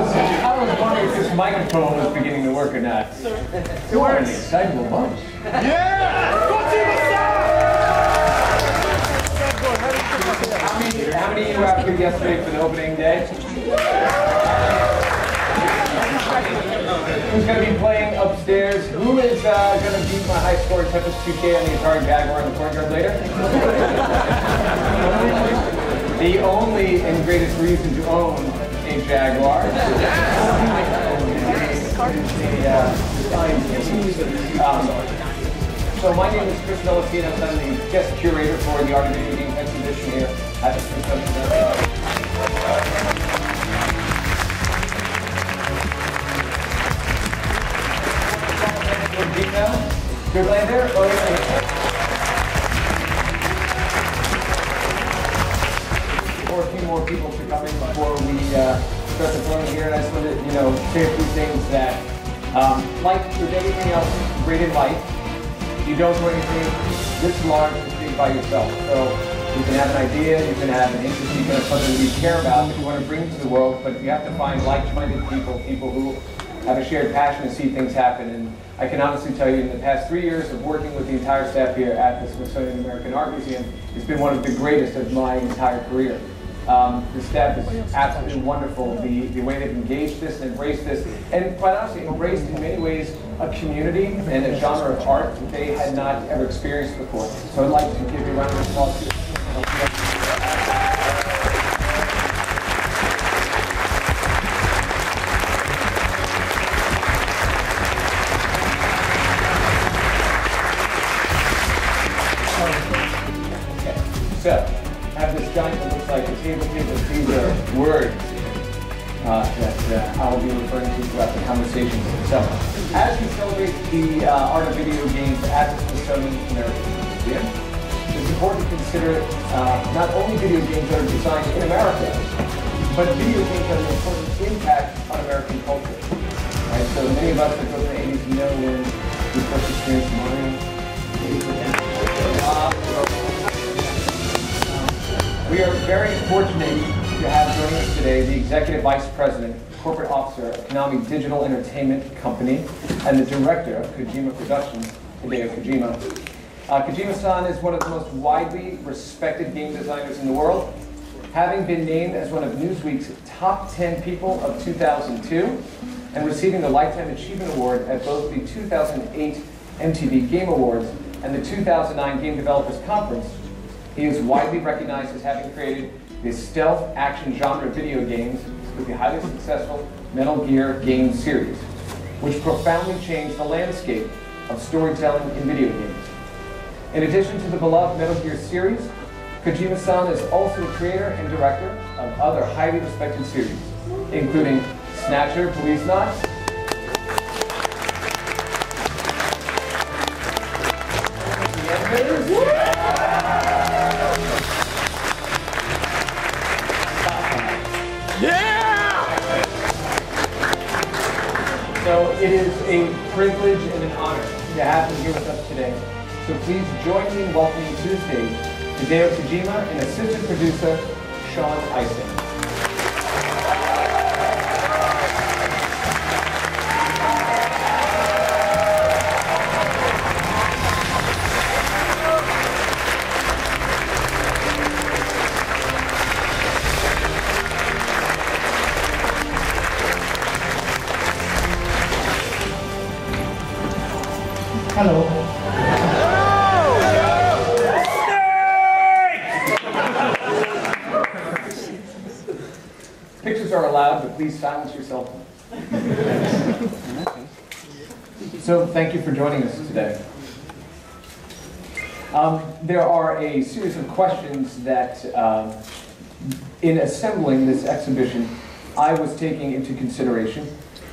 was, I was wondering if this microphone was beginning to work or not. It are an excitable bunch. Yeah! How many, how many of you were out here yesterday for the opening day? Who's going to be playing upstairs? Who is uh, going to beat my high score Tempest 2K on the Atari Jaguar in the courtyard later? the only and greatest reason to own a Jaguar. Um, so my name is Chris Melasinos. I'm the guest curator for the Art of Video Games exhibition here at the Smithsonian. Good land there? More people to come in before we uh, start the program here. And I just wanted to, you know, say a few things that, um, like with anything else great in life, you don't do anything this large and big by yourself. So you can have an idea, you can have an interest, you can have something that you care about that you want to bring to the world, but you have to find like-minded people, people who have a shared passion to see things happen. And I can honestly tell you, in the past three years of working with the entire staff here at the Smithsonian American Art Museum, it's been one of the greatest of my entire career. Um, the staff is absolutely wonderful. The, the way they've engaged this and embraced this, and quite honestly, embraced in many ways a community and a genre of art that they had not ever experienced before. So I'd like to give you a round of applause. Konami Digital Entertainment Company, and the Director of Kojima Productions, Hideo Kojima. Uh, Kojima-san is one of the most widely respected game designers in the world, having been named as one of Newsweek's top 10 people of 2002, and receiving the Lifetime Achievement Award at both the 2008 MTV Game Awards and the 2009 Game Developers Conference, he is widely recognized as having created the stealth action genre video games with the highly successful Metal Gear game series, which profoundly changed the landscape of storytelling in video games. In addition to the beloved Metal Gear series, Kojima-san is also the creator and director of other highly respected series, including Snatcher, Police Knots, The Animators, it is a privilege and an honor to have him here with us today. So please join me in welcoming to the stage Hideo Kojima and assistant producer Sean Eisen. Thank you for joining us today. Um, there are a series of questions that, um, in assembling this exhibition, I was taking into consideration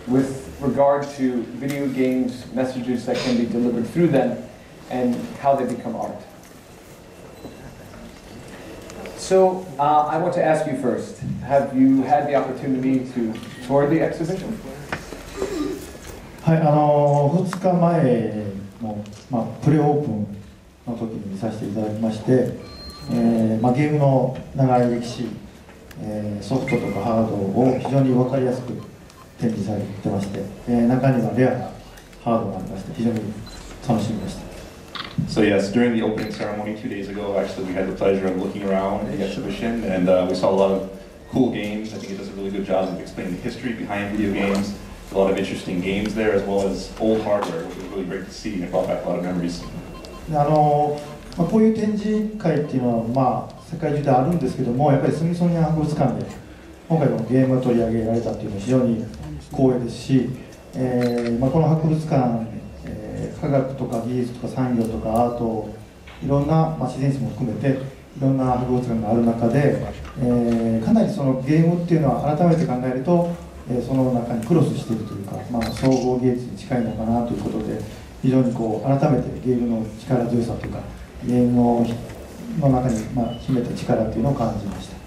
with regard to video games, messages that can be delivered through them, and how they become art. So uh, I want to ask you first, have you had the opportunity to tour the exhibition? はい、あの2日前の、まあ、プレオープンの時に見させていただきまして、えーまあ、ゲームの長い歴史、えーソフトとかハードを非常に分かりやすく展示されてまして、えー、中にはレアなハードがありまして非常に楽しみでした。So yes, during the opening ceremony two days ago, actually we had the pleasure of looking around the exhibition and uh, we saw a lot of cool games. I think it does a really good job of explaining the history behind video games. A lot of interesting games there as well as old hardware, which was really great to see and it brought back a lot of memories. あのまあ、こういう展示会っていうのは、まあ、世界中であるんですけども、やっぱりスミソニアン博物館で今回のゲームが取り上げられたっていうのは非常に光栄ですし、えーまあ、この博物館えー科学とか技術とか産業とかアートいろんな、まあ、自然史も含めていろんな博物館がある中で、えー、かなりそのゲームっていうのは改めて考えると、え、その中にクロスしているというか、まあ、総合芸術に近いのかなということで非常にこう改めてゲームの力強さというかゲームのの中に、まあ、秘めた力というのを感じました。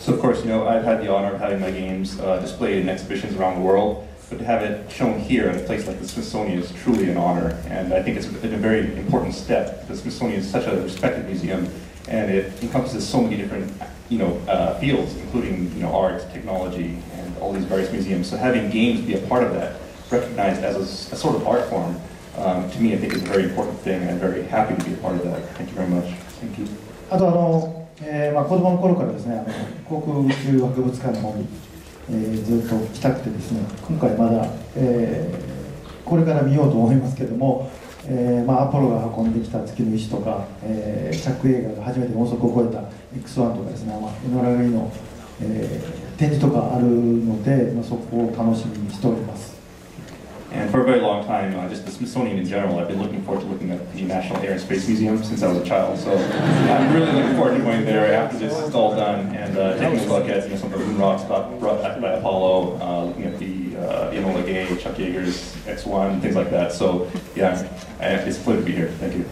So of course, you know, I've had the honor of having my games uh, displayed in exhibitions around the world. but to have it shown here in a place like the Smithsonian is truly an honor, and I think it's a, a very important step. The Smithsonian is such a respected museum, and it encompasses so many different, you know, uh, fields, including you know art, technology, and all these various museums. So having games be a part of that, recognized as a, a sort of art form, um, to me I think is a very important thing, and I'm very happy to be a part of that. Thank you very much. Thank you. あとあの、えーまあ、子供の頃からですね、あの航空宇宙博物館の方にえー、ずっと来たくてですね今回まだ、えー、これから見ようと思いますけども、 えーまあ、アポロが運んできた月の石とか、えー、チャック・映画が初めて音速を超えた X1 とかですね、まあ、エノラグイの、えー、展示とかあるので、まあ、そこを楽しみにしております。And for a very long time, uh, just the Smithsonian in general, I've been looking forward to looking at the National Air and Space Museum since I was a child. So I'm really looking forward to going there after this is all done and uh, taking a look at you know, some of the moon rocks brought back by Apollo, uh, looking at the uh, Enola Gay, Chuck Yeager's X1, things like that. So yeah, it's a pleasure to be here. Thank you.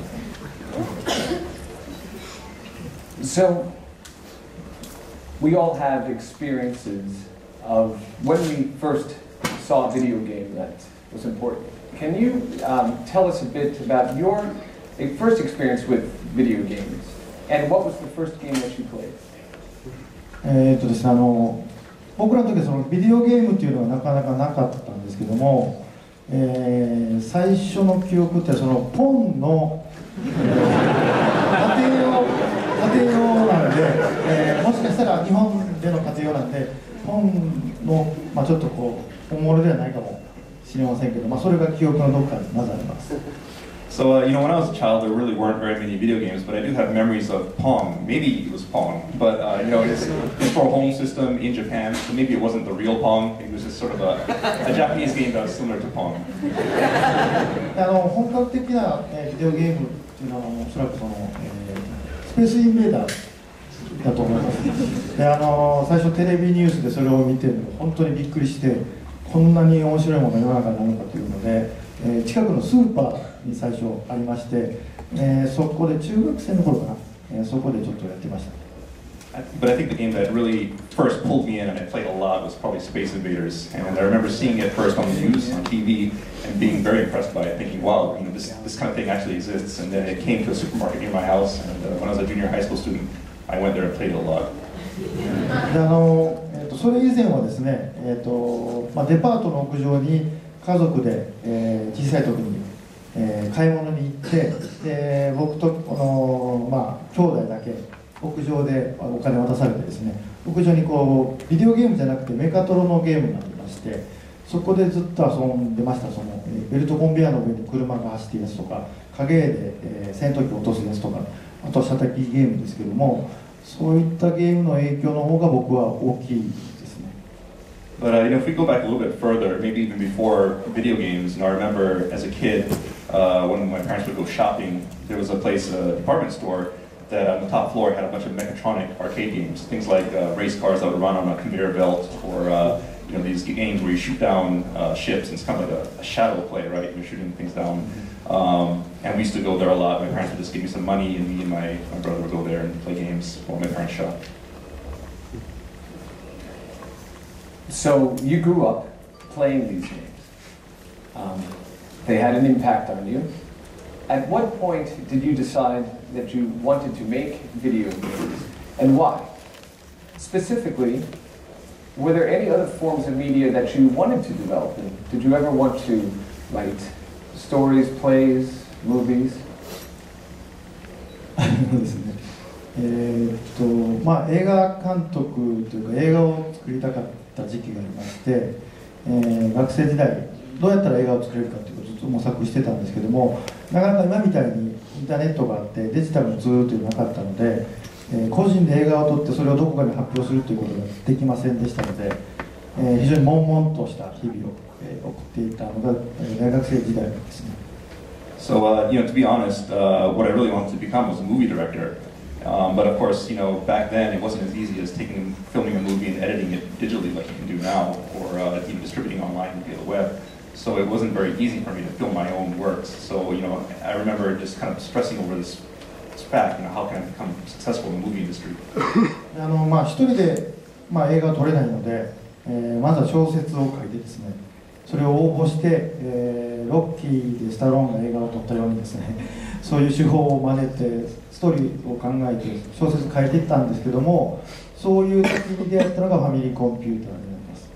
So we all have experiences of when we first saw a video game that was important. Can you um, tell us a bit about your first experience with video games and what was the first game that you played? えっとですね、あの僕らの時はそのビデオゲームっていうのはなかなかなかったんですけども、 えー、最初の記憶ってそのポンの、え、家庭用家庭用なんで、えー、もしかしたら日本での家庭用なんでポンの、まあ、ちょっとこう本物ではないかもしれませんけど、まあ、それが記憶のどっかにまずあります。So, uh, you know, when I was a child, there really weren't very many video games, but I do have memories of Pong. Maybe it was Pong, but, uh, you know, it's, it's for a home system in Japan, so maybe it wasn't the real Pong. It was just sort of a, a Japanese game that was similar to Pong. あの本格的な、えー、ビデオゲームっていうのは、おそらくその、えー、スペースインベーダーだと思います。であの最初テレビニュースでそれを見て本当にびっくりして。こんなに面白いものが世の中にあるのかというので、えー、近くのスーパー最初ありまして、えー、そこで中学生の頃かな、えー、そこでちょっとやってました。But I think the game that really first pulled me in and I played a lot was probably Space Invaders. And I remember seeing it first on the news, on TV, and being very impressed by it, thinking, wow, you know, this, this kind of thing actually exists. And then it came to a supermarket near my house, and uh, when I was a junior high school student, I went there and played it a lot. であのえーと、それ以前はですね、えーとまあ、デパートの屋上に家族で、えー、小さい時に、えー、買い物に行ってで僕とこの、まあ、兄弟だけ屋上でお金渡されてですね屋上にこうビデオゲームじゃなくてメカトロのゲームがありましてそこでずっと遊んでましたそのベルトコンベヤーの上に車が走っているやつとか影で、えー、戦闘機を落とすやつとかあとは射的ゲームですけどもそういったゲームの影響の方が僕は大きいですね。But uh, you know, if we go back a little bit further, maybe even before video games, you know, I remember as a kid, uh, when my parents would go shopping, there was a place, a department store, that on the top floor had a bunch of mechatronic arcade games, things like uh, race cars that would run on a conveyor belt, or uh, you know these games where you shoot down uh, ships, and it's kind of like a, a shadow play, right? You're shooting things down. Um, and we used to go there a lot. My parents would just give me some money, and me and my, my brother would go there and play games while my parents shopped. So you grew up playing these games. Um, they had an impact on you. At what point did you decide that you wanted to make video games, and why? Specifically, were there any other forms of media that you wanted to develop? And did you ever want to write stories, plays, movies? そうですねえーっとまあ、映画監督というか映画を作りたかった時期がありまして、えー学生時代 どうやったら映画を作れるかということをずっと模索してたんですけどもなかなか今みたいにインターネットがあってデジタルのツールというのがなかったので、えー個人で映画を撮ってそれをどこかに発表するということができませんでしたので、えー非常に悶々とした日々を、えー送っていたのが、えー大学生時代なんですね。So, uh, you know, to be honest, uh, what I really wanted to become was a movie director. Um, but of course, you know, back then it wasn't as easy as taking, filming a movie and editing it digitally like you can do now, or uh, even distributing online via the web. So it wasn't very easy for me to film my own works. So, you know, I remember just kind of stressing over this, this fact, you know, how can I become successful in the movie industry? あのまあ、一人で、まあ、映画を撮れないので、えーまずは小説を書いてですねそれを応募して、えーロッキーでスタローンが映画を撮ったようにですねそういう手法を真似てストーリーを考えて小説書いていったんですけどもそういう時に出会ったのがファミリーコンピューターになります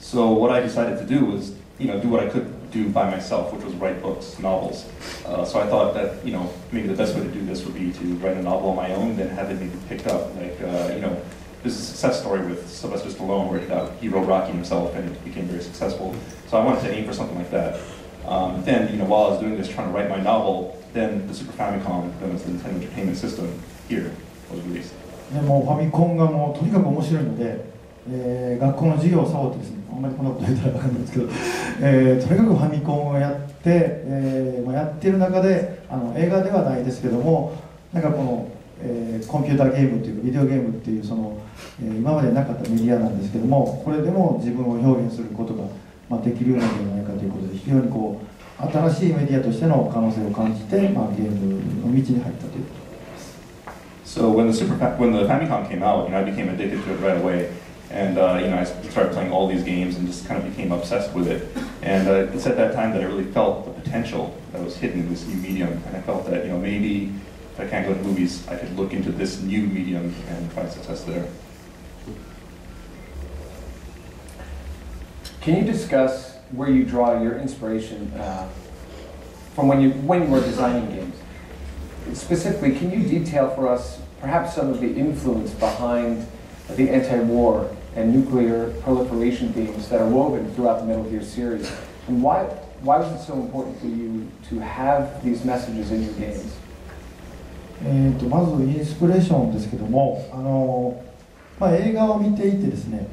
So what I decided to do was, you know, do what I could do by myself, which was write books, novels. Uh, so I thought that, you know, maybe the best way to do this would be to write a novel on my own, then have it maybe picked up. Like, uh, you know, there's a success story with Sylvester Stallone where he, got, he wrote Rocky himself and it became very successful. So I wanted to aim for something like that. Um, then, you know, while I was doing this, trying to write my novel, then the Super Famicom, that was the Nintendo Entertainment System here, was released. でもうファミコンがもうとにかく面白いので、 えー学校の授業をサボってですねあんまりこんなこと言ったら分かんないですけど、えーとにかくファミコンをやって、えーまあ、やってる中であの映画ではないですけどもなんかこの、えーコンピューターゲームっていうかビデオゲームっていうその、えー今までなかったメディアなんですけどもこれでも自分を表現することが、まあ、できるようになんじゃないかということで非常にこう新しいメディアとしての可能性を感じて、まあ、ゲームの道に入ったということ So when the Super when the Famicom came out, you know, I became addicted to it right away, and uh, you know, I started playing all these games and just kind of became obsessed with it. And uh, it's at that time that I really felt the potential that was hidden in this new medium, and I felt that you know maybe if I can't go to movies, I could look into this new medium and find success there. Can you discuss where you draw your inspiration uh, from when you when you were designing games? Specifically, can you detail for us perhaps some of the influence behind the anti-war and nuclear proliferation themes that are woven throughout the Metal Gear series, and why why was it so important for you to have these messages in your games? えー、とまずインスピレーションですけども、あのまあ、映画を見ていてですね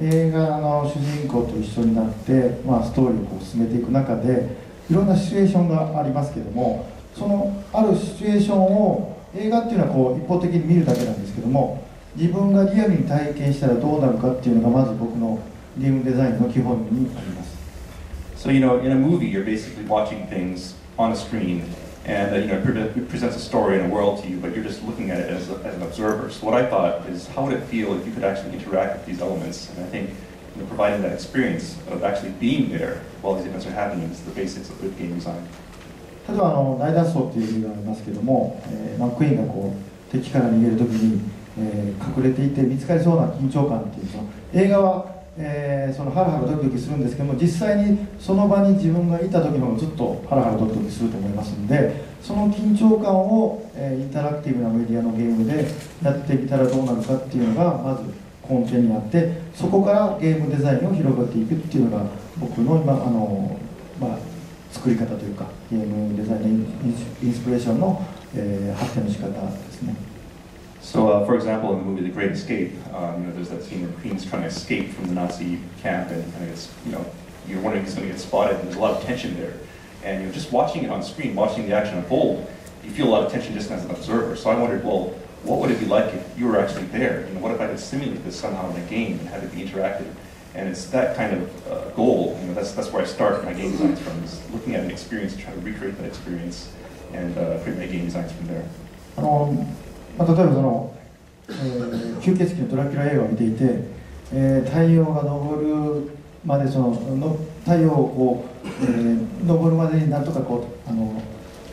映画の主人公と一緒になって、まあ、ストーリーをこう進めていく中でいろんなシチュエーションがありますけどもそのあるシチュエーションを映画っていうのはこう一方的に見るだけなんですけども自分がリアルに体験したらどうなるかっていうのがまず僕のゲームデザインの基本にあります So you know, in a movie, you're basically watching things on a screen, and uh, you know, it, pre- it presents a story and a world to you, but you're just looking at it as, a, as an observer. So what I thought is, how would it feel if you could actually interact with these elements? And I think you know, providing that experience of actually being there while these events are happening is the basics of good game design. 例えばあの大脱走っていう映画がありますけども、えーマックイーンがこう敵から逃げるときに、えー隠れていて見つかりそうな緊張感っていうその映画は、えーそのハラハラドキドキするんですけども実際にその場に自分がいた時の方がずっとハラハラドキドキすると思いますんでその緊張感を、えーインタラクティブなメディアのゲームでやってみたらどうなるかっていうのがまず根底にあってそこからゲームデザインを広げていくっていうのが僕の今あの、まあ、作り方というかゲームデザインインスピレーションの、えー発展の仕方ですね。So, uh, for example, in the movie The Great Escape, um, you know, there's that scene where Queen's trying to escape from the Nazi camp, and, and it's, you know, you're wondering if he's going to get spotted, and there's a lot of tension there. And you know, just watching it on screen, watching the action unfold, you feel a lot of tension just as an observer. So I wondered, well, what would it be like if you were actually there? You know, what if I could simulate this somehow in a game and have it be interactive? And it's that kind of uh, goal. You know, that's that's where I start my game designs from, is looking at an experience, trying to recreate that experience, and uh, create my game designs from there. あのまあ、例えばその、えー吸血鬼のドラキュラ映画を見ていて、えー太陽が昇るまでそのの太陽をこう、えー昇るまでになんとかこうあの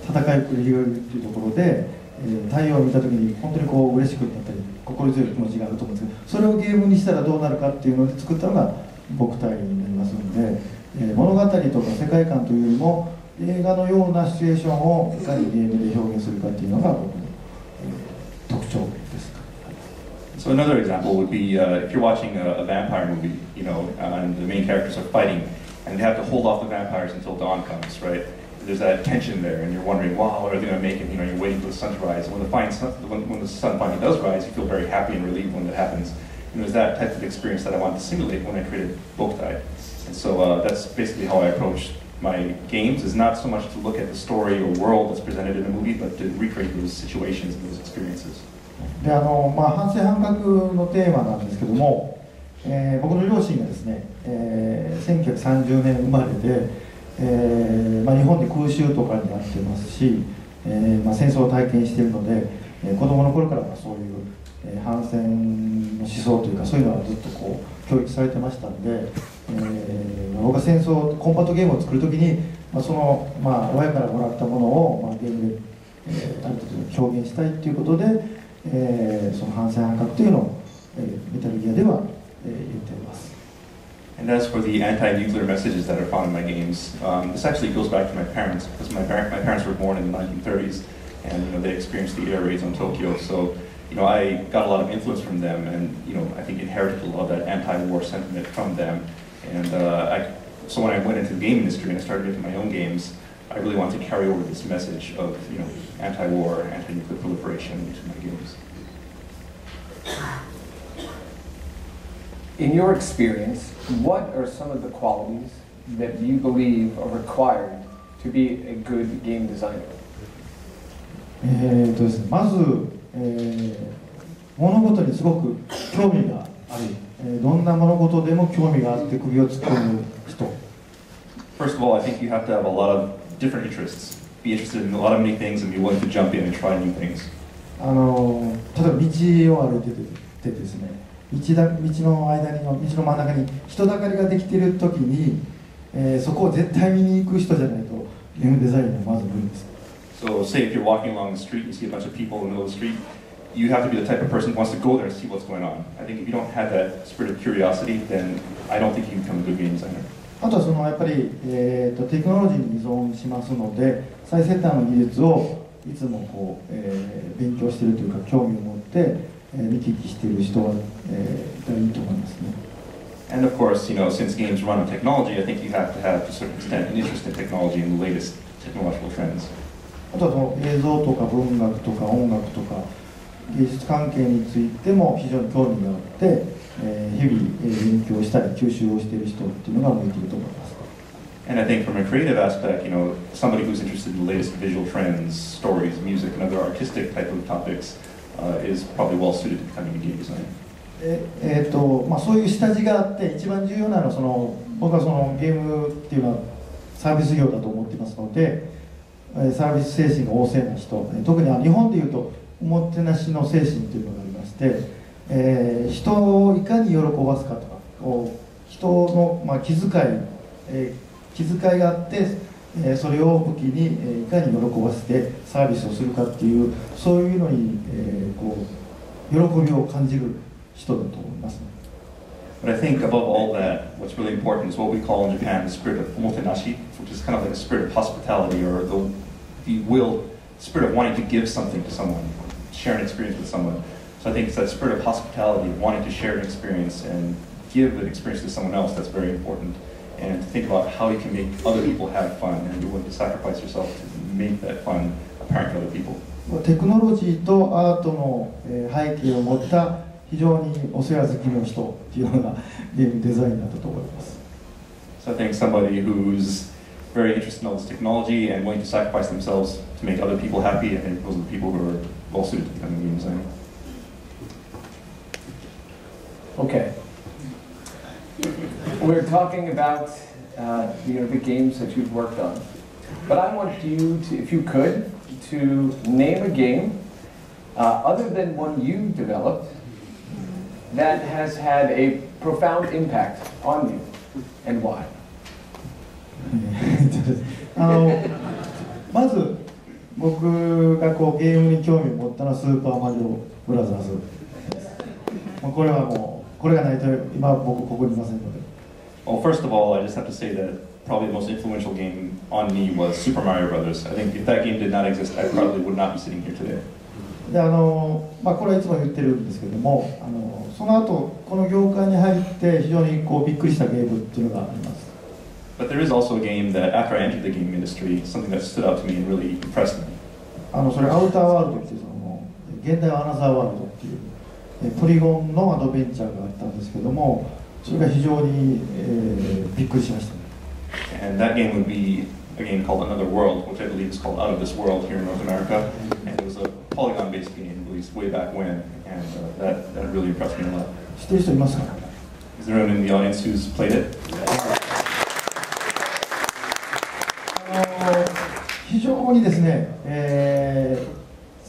戦いを繰り広げるっていうところで、えー太陽を見た時に本当にこう嬉しくなったり心強い気持ちがあると思うんですけどそれをゲームにしたらどうなるかっていうので作ったのが僕体になりますので、えー物語とか世界観というよりも映画のようなシチュエーションをいかにゲームで表現するかっていうのが僕、特徴です。 So another example would be uh, if you're watching a, a vampire movie, you know, and the main characters are fighting, and they have to hold off the vampires until dawn comes, right? There's that tension there, and you're wondering, wow, are they going to make it? You know, you're waiting for the sun to rise. And when the, fine sun, when, when the sun finally does rise, you feel very happy and relieved when that happens. And it was that type of experience that I wanted to simulate when I created Boktide. And so uh, that's basically how I approach my games, is not so much to look at the story or world that's presented in a movie, but to recreate those situations and those experiences. であのまあ、反省反覚のテーマなんですけども、えー僕の両親がですね、えー1930年生まれで、えーまあ、日本で空襲とかになってますし、えーまあ、戦争を体験しているので、えー子供の頃からまあそういう、えー反戦の思想というかそういうのはずっとこう教育されてましたんで、えー僕が戦争コンパクトゲームを作るときに、まあ、その、まあ、親からもらったものを、まあ、ゲームで、えーある程度表現したいということで、えーその反戦反覚というのを、えーメタルギアでは、えー言っています And as for the anti-nuclear messages that are found in my games, um, this actually goes back to my parents because my, par- my parents were born in the 1930s, and you know they experienced the air raids on Tokyo. So, you know, I got a lot of influence from them, and you know, I think inherited a lot of that anti-war sentiment from them. And uh, I, so when I went into the game industry and I started making my own games, I really wanted to carry over this message of you know anti-war, anti-nuclear proliferation into my games. In your experience, what are some of the qualities that you believe are required to be a good game designer? えーとですね、まず、えー、物事にすごく興味がありどんな物事でも興味があって首を突っ込む人 First of all, I think you have to have a lot of different interests. Be interested in a lot of many things and be willing to jump in and try new things. あの例えば道を歩いててですね道だ道の間に道の真ん中に人だかりができている時に、えーそこを絶対見に行く人じゃないとゲームデザインはまず無理です So, say if you're walking along the street and you see a bunch of people in the middle of the street, you have to be the type of person who wants to go there and see what's going on. I think if you don't have that spirit of curiosity, then I don't think you become a good game designer. あとはそのやっぱり、えー、とテクノロジーに依存しますので最先端の技術をいつもこう、えー勉強しているというか興味を持って、えー見聞きしている人は、えーいたらいいと思いますね And of course, you know, since games run on technology, I think you have to have, to a certain extent, an interest in technology and the latest technological trends. あとはその映像とか文学とか音楽とか芸術関係についても非常に興味があって、えー日々えー勉強したり吸収をしている人っていうのが向いていると思います And I think from a creative aspect, you know, somebody who's interested in the latest visual trends, stories, music, and other artistic type of topics uh, is probably well suited to becoming a game designer. ええーとまあ、そういう下地があって一番重要なのはその僕はそのゲームっていうのはサービス業だと思っていますのでえーサービス精神が旺盛な人えー特には日本でいうとおもてなしの精神というのがありまして、えー人をいかに喜ばすかとかこう人の、まあ、気遣い、えー気遣いがあって、えーそれを武器に、えーいかに喜ばせてサービスをするかっていうそういうのに、えーこう喜びを感じる人だと思います、But I think above all that, what's really important is what we call in Japan the spirit of omotenashi, which is kind of like a spirit of hospitality or the, the will, spirit of wanting to give something to someone, share an experience with someone. So I think it's that spirit of hospitality, wanting to share an experience and give an experience to someone else that's very important. And to think about how you can make other people have fun and be willing to sacrifice yourself to make that fun apparent to other people. テクノロジーとアートのえー背景を持った非常にお世話好きの人っていうのがゲームデザインだったと思います So I think somebody who's very interested in all this technology and willing to sacrifice themselves to make other people happy, I think those are the people who are well suited to becoming a game designer. Okay. We're talking about uh, you know the games that you've worked on, but I want you to, if you could, to name a game uh, other than one you developed that has had a profound impact on you, and why. あのまず 僕がこうゲームに興味を持ったのはスーパーマリオブラザーズですまあ、これはもうこれがないと今僕ここにいませんので Well, first of all, I just have to say that probably the most influential game on me was Super Mario Brothers. I think if that game did not exist, I probably would not be sitting here today. であの、まあ、これはいつも言ってるんですけどもあのその後この業界に入って非常にこうびっくりしたゲームっていうのがあります But there is also a game that, after I entered the gaming industry, something that stood out to me and really impressed me. あのそれアウターワールドっていうその現代アナザーワールドっていうえポリゴンのアドベンチャーがあったんですけどもそれが非常に、えーびっくりしました And that game would be a game called Another World, which I believe is called Out of This World here in North America. And it was a polygon-based game released way back when, and uh, that, that really impressed me a lot. 知ってる人いますか Is there anyone in the audience who's played it? 非常にですね、えー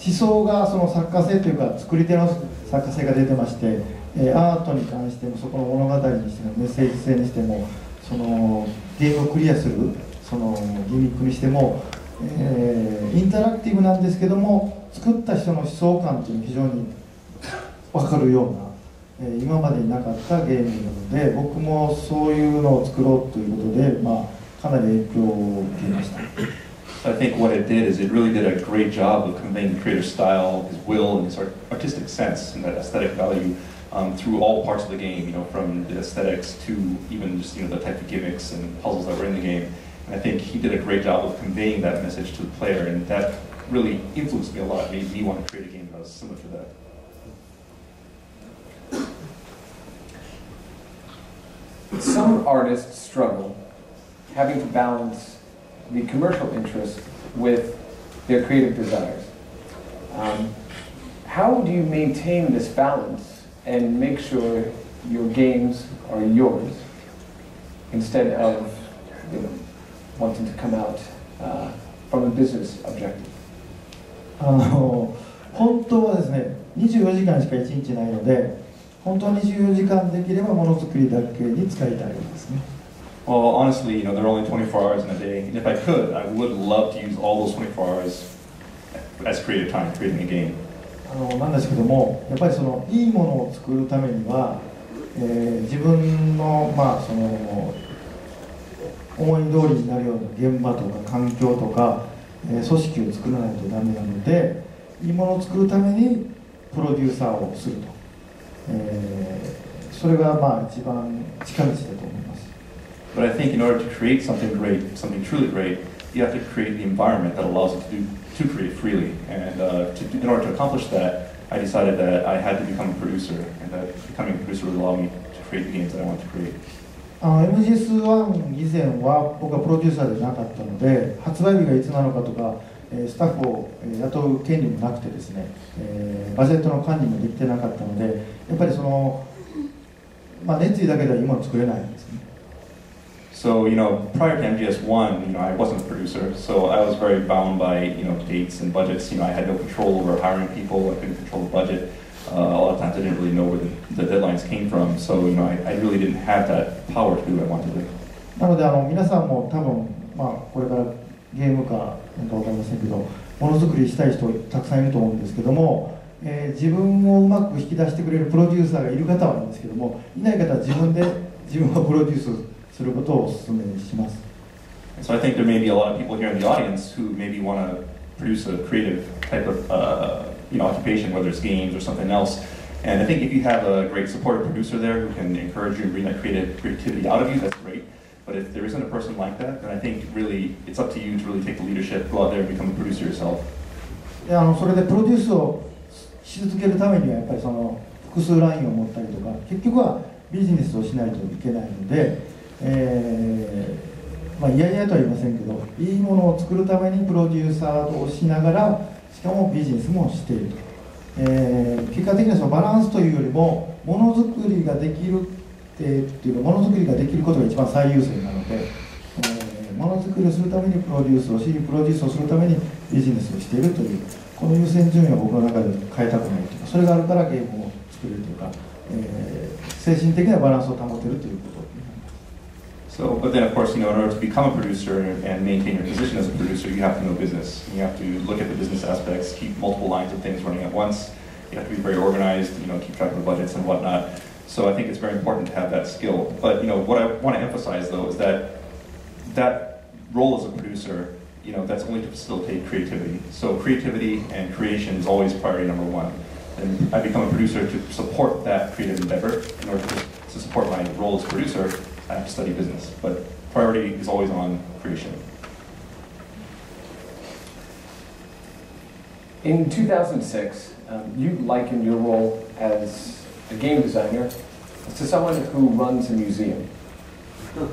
思想がその作家性というか作り手の作家性が出てまして、えーアートに関してもそこの物語にしてもメッセージ性にしてもそのゲームをクリアするそのギミックにしても、えーインタラクティブなんですけども作った人の思想感というのが非常に分かるような、えー今までになかったゲームなので僕もそういうのを作ろうということで、まあ、かなり影響を受けました。So I think what it did is it really did a great job of conveying the creator's style, his will, and his art- artistic sense and that aesthetic value um, through all parts of the game. You know, from the aesthetics to even just you know the type of gimmicks and puzzles that were in the game. And I think he did a great job of conveying that message to the player, and that really influenced me a lot. Made me want to create a game that was similar to that. Some artists struggle having to balance the commercial interest with their creative desires. Um, how do you maintain this balance and make sure your games are yours instead of you know, wanting to come out uh, from a business objective? あの本当はですね24時間しか1日ないので本当は24時間できればものづくりだけに使いたいですね Well, honestly, you know, there are only 24 hours in a day, and if I could, I would love to use all those 24 hours as creative time, creating a game. あのなんですけどもやっぱりそのいいものを作るためには、えー自分のまあその思い通りになるような現場とか環境とか、えー組織を作らないとダメなのでいいものを作るためにプロデューサーをすると、えーそれがまあ一番近道だと思います But I think in order to create something great, something truly great, you have to create the environment that allows you to do to create freely. And uh, to, in order to accomplish that, I decided that I had to become a producer, and that becoming a producer would allow me to create the games that I want to create. MGS1 以前は僕はプロデューサーでなかったので発売日がいつなのかとか、えースタッフを雇う権利もなくてですね、えーバジェットの管理もできてなかったのでやっぱりその、まあ、熱意だけでは今は作れないんですね So, you know, prior to MGS1, you know, I wasn't a producer, so I was very bound by, you know, dates and budgets. You know, I had no control over hiring people, I couldn't control the budget. Uh, a lot of times I didn't really know where the, the deadlines came from, so, you know, I, I really didn't have that power to do what I wanted to do. なのであの皆さんも多分、まあ、これからゲームかなんか分かりませんけどものづくりしたい人たくさんいると思うんですけども、えー自分をうまく引き出してくれるプロデューサーがいる方はいいんですけどもいない方は自分で自分をプロデュースすることをお勧めします So I think there may be a lot of people here in the audience who maybe want to produce a creative type of uh, you know occupation, whether it's games or something else. And I think if you have a great supportive producer there who can encourage you and bring that creative creativity out of you, that's great. But if there isn't a person like that, then I think really it's up to you to really take the leadership, go out there and become a producer yourself. であのそれでプロデュースをし続けるためにはやっぱりその複数ラインを持ったりとか結局はビジネスをしないといけないので、えーまあ、いやいやとは言いませんけどいいものを作るためにプロデューサーをしながらしかもビジネスもしていると、えー結果的にはそのバランスというよりもものづくりができるっていうかものづくりができることが一番最優先なので、えものづくりをするためにプロデュースをしプロデュースをするためにビジネスをしているというこの優先順位は僕の中で変えたくないというかそれがあるからゲームを作れるというか、えー精神的なバランスを保てるという So, but then of course, you know, in order to become a producer and maintain your position as a producer, you have to know business. You have to look at the business aspects, keep multiple lines of things running at once, You have to be very organized, you know, keep track of the budgets and whatnot. So I think it's very important to have that skill. But you know, what I want to emphasize though is that that role as a producer, you know, that's only to facilitate creativity. So creativity and creation is always priority number one. And I become a producer to support that creative endeavor. In order to, to support my role as producer, I have to study business. But priority is always on creation. In 2006, um, you likened your role as a game designer to someone who runs a museum.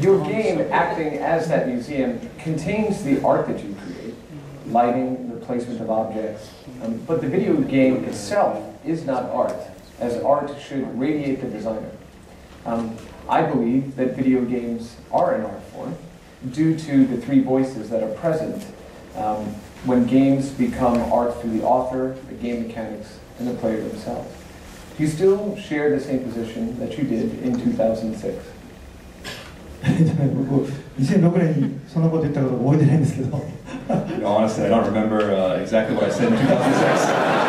Your game, acting as that museum, contains the art that you create, lighting, the placement of objects, um, but the video game itself is not art, as art should radiate the designer. Um, I believe that video games are an art form due to the three voices that are present um, when games become art through the author, the game mechanics, and the player themselves. Do you still share the same position that you did in 2006? 僕2006年にそんなこと言ったこと覚えてないんですけど You know, honestly, I don't remember uh, exactly what I said in 2006.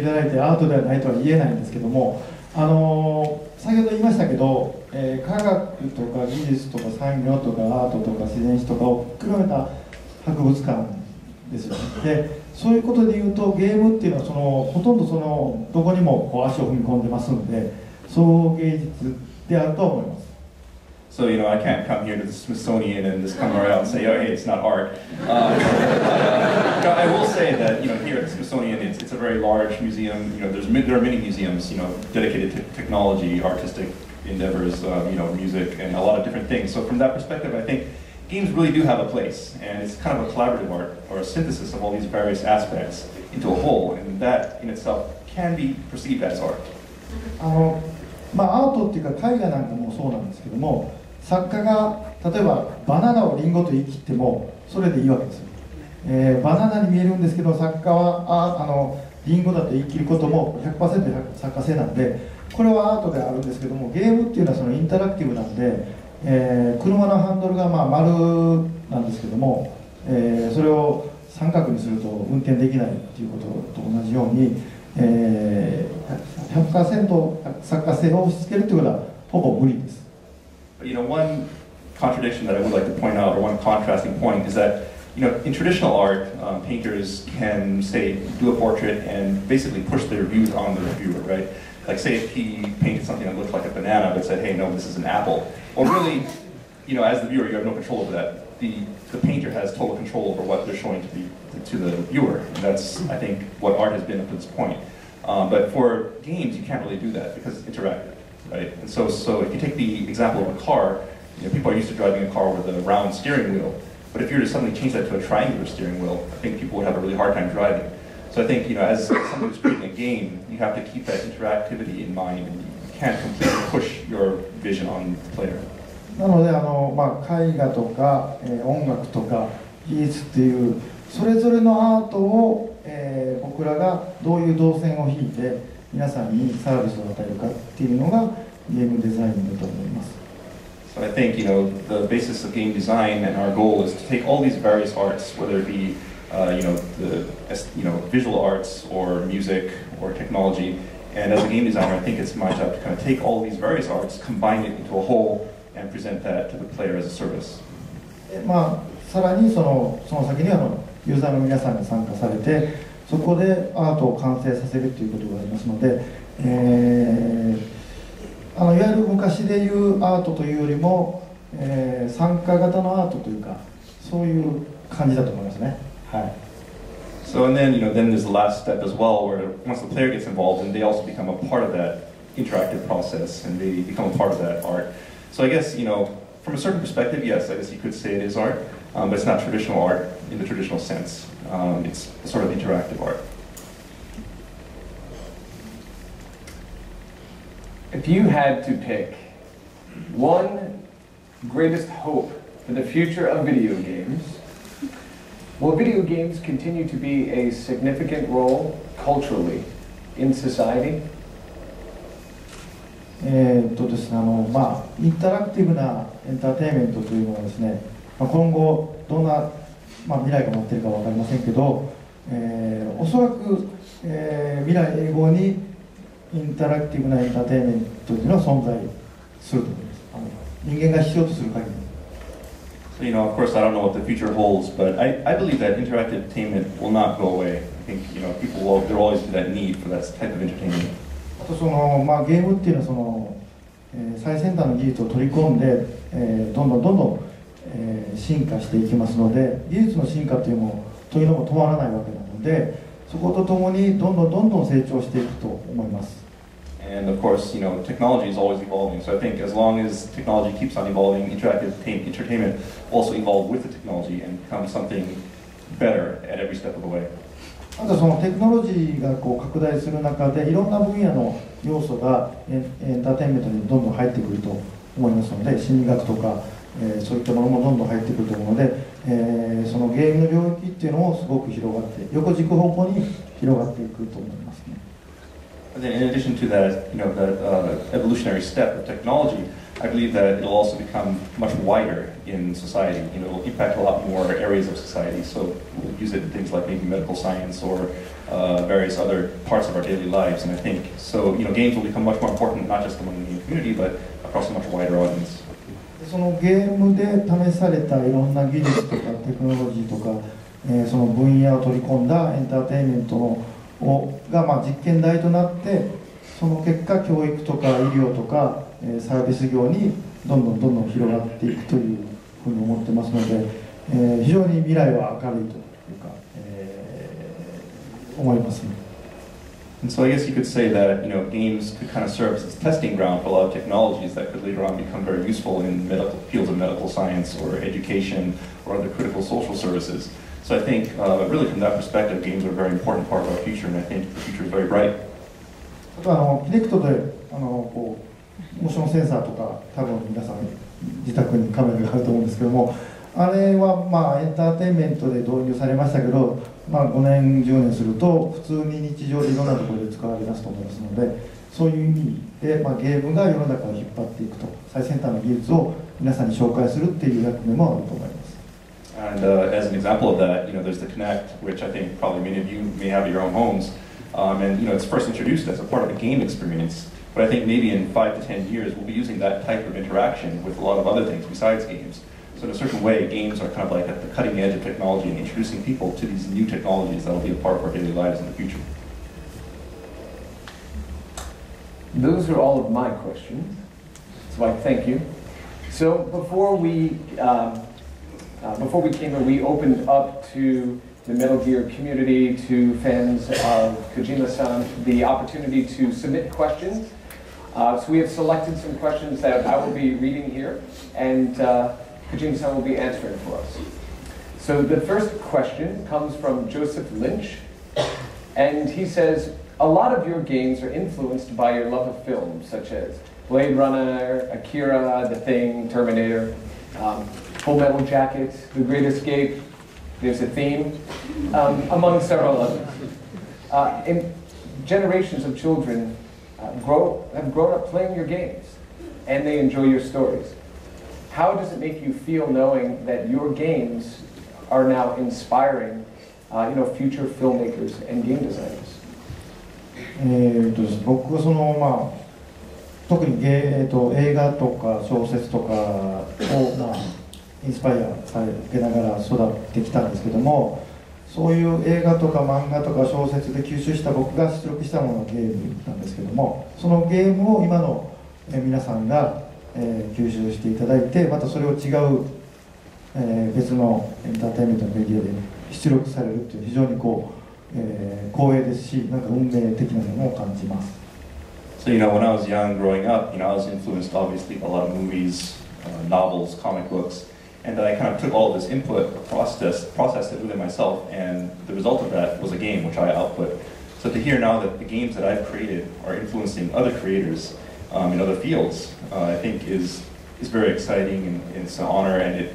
いただいてアートではないとは言えないんですけどもあの先ほど言いましたけど、えー科学とか技術とか産業とかアートとか自然史とかを含めた博物館ですよね。でそういうことで言うとゲームっていうのはそのほとんどそのどこにもこう足を踏み込んでますので総合芸術であるとは思います。So, you know, I can't come here to the Smithsonian and just come around and say, oh, hey, it's not art. Uh, but, uh, no, I will say that, you know, here at the Smithsonian, it's, it's a very large museum. You know, there's, ma- there are many museums, you know, dedicated to technology, artistic endeavors, uh, you know, music, and a lot of different things. So from that perspective, I think games really do have a place. And it's kind of a collaborative art, or a synthesis of all these various aspects into a whole. And that in itself can be perceived as art. あのまあ、アートっていうか絵画なんかもそうなんですけども 作家が例えばバナナをリンゴと言い切ってもそれでいいわけですよ、えーバナナに見えるんですけど作家はああのリンゴだと言い切ることも100%作家性なんでこれはアートであるんですけどもゲームっていうのはそのインタラクティブなんで、えー車のハンドルがまあ丸なんですけども、えーそれを三角にすると運転できないっていうことと同じように、えー、100%作家性を押し付けるということはほぼ無理です。You know, one contradiction that I would like to point out, or one contrasting point, is that you know, in traditional art, um, painters can say do a portrait and basically push their views on the viewer, right? Like say if he painted something that looked like a banana, but said, "Hey, no, this is an apple," or really, you know, as the viewer, you have no control over that. The the painter has total control over what they're showing to the to the viewer, and that's I think what art has been up to this point. Um, but for games, you can't really do that because it's interactive, right? And so, so if you take the example of a car, you know, people are used to driving a car with a round steering wheel. But if you were to suddenly change that to a triangular steering wheel, I think people would have a really hard time driving. So I think, you know, as somebody who's creating a game, you have to keep that interactivity in mind, and you can't completely push your vision on the player. なのであの、まあ、絵画とか、えー音楽とか技術っていうそれぞれのアートを、えー僕らがどういう動線を引いて 皆さんにサービスを与えるかっていうのがゲームデザインだと思います So I think, you know, the basis of game design and our goal is to take all these various arts, whether it be, uh, you know, the, you know, visual arts or music or technology, and as a game designer, I think it's my job to kind of take all these various arts, combine it into a whole, and present that to the player as a service. でまあ、さらにそのその先にはあのユーザーの皆さんが参加されて そこでアートを完成させるということがありますので、えーあのいわゆる昔でいうアートというよりも、えー参加型のアートというかそういう感じだと思いますね。はい So and then, you know, then there's the last step as well, where once the player gets involved, and they also become a part of that interactive process, and they become a part of that art. So I guess, you know, from a certain perspective, yes, I guess you could say it is art, um, but it's not traditional art in the traditional sense. Um, it's sort of interactive art. If you had to pick one greatest hope for the future of video games, will video games continue to be a significant role culturally in society? えーっとですねあのまあ、インタラクティブなエンターテインメントというのはですね、まあ、今後どんな、 まあ、未来が待っているか分かりませんけど、えーおそらく、えー未来永劫にインタラクティブなエンターテインメントというのは存在すると思いますあの人間が必要とする限り So, you know, of course, I don't know what the future holds, but I, I believe that interactive entertainment will not go away. I think, you know, people will, there will always be that need for that type of entertainment. あとその、まあ、ゲームっていうのはその、えー最先端の技術を取り込んで、えーどんどんどんどん、えー進化していきますので技術の進化というのもというのも止まらないわけなのでそことともにどんどんどんどん成長していくと思います And of course, you know, technology is always evolving. So I think as long as technology keeps on evolving, interactive ta- entertainment will also evolve with the technology and become something better at every step of the way. あとそのテクノロジーがこう拡大する中でいろんな分野の要素がエンエンターテインメントにどんどん入ってくると思いますので心理学とか、えーそういったものもどんどん入ってくると思うので、えーそのゲームの領域っていうのもすごく広がって横軸方向に広がっていくと思いますね。And then in addition to that, you know, that uh, evolutionary step of technology, I believe that it'll also become much wider in society. You know, it'll impact a lot more areas of society. So we'll use it in things like maybe medical science or uh, various other parts of our daily lives. And I think so. You know, games will become much more important not just among the community, but across a much wider audience. そのゲームで試されたいろんな技術とかテクノロジーとか、えーその分野を取り込んだエンターテインメントをがまあ実験台となってその結果教育とか医療とか、えーサービス業にどんどんどんどん広がっていくというふうに思ってますので、えー非常に未来は明るいというか、えー思いますね。And so I guess you could say that you know games could kind of serve as a testing ground for a lot of technologies that could later on become very useful in medical fields of medical science or education or other critical social services. So I think uh, really from that perspective, games are a very important part of our future, and I think the future is very bright. あとあのキネクトであのこうモーションセンサーとか多分皆さん自宅にカメラがあると思うんですけどもあれはまあエンターテインメントで導入されましたけど、 まあ、5年10年すると普通に日常でいろんなところで使われ出すと思いますのでそういう意味で、まあ、ゲームが世の中を引っ張っていくと最先端の技術を皆さんに紹介するっていう役目もあると思います And uh, as an example of that, you know, there's the Kinect, which I think probably many of you may have your own homes. Um, and, you know, it's first introduced as a part of a game experience. But I think maybe in five to ten years, we'll be using that type of interaction with a lot of other things besides games. So in a certain way, games are kind of like at the cutting edge of technology and introducing people to these new technologies that will be a part of our daily lives in the future. Those are all of my questions. So I thank you. So before we um, uh, before we came here, we opened up to the Metal Gear community, to fans of Kojima-san, the opportunity to submit questions. Uh, so we have selected some questions that I will be reading here, and uh, Kojima-san will be answering for us. So the first question comes from Joseph Lynch, and he says, a lot of your games are influenced by your love of films, such as Blade Runner, Akira, The Thing, Terminator, um, Full Metal Jacket, The Great Escape, there's a theme, um, among several others. Uh, generations of children uh, grow, have grown up playing your games, and they enjoy your stories. How does it make you feel knowing that your games are now inspiring, uh, you know, future filmmakers and game designers? えーと僕はその、まあ、特にゲ、えーと映画とか小説とかを、インスパイアされ受けながら育ってきたんですけどもそういう映画とか漫画とか小説で吸収した僕が出力したものがゲームなんですけどもそのゲームを今の、皆さんが、えー吸収していただいてまたそれを違う、えー別のエンターテインメントのメディアで出力されるっていう非常にこう、えー光栄ですしなんか運命的なものを感じます So, you know, when I was young, growing up, you know, I was influenced obviously by a lot of movies, uh, novels, comic books, and then I kind of took all of this input, processed, processed it within myself, and the result of that was a game which I output. So to hear now that the games that I've created are influencing other creators um, in other fields, uh, I think is is very exciting and, and it's an honor, and it,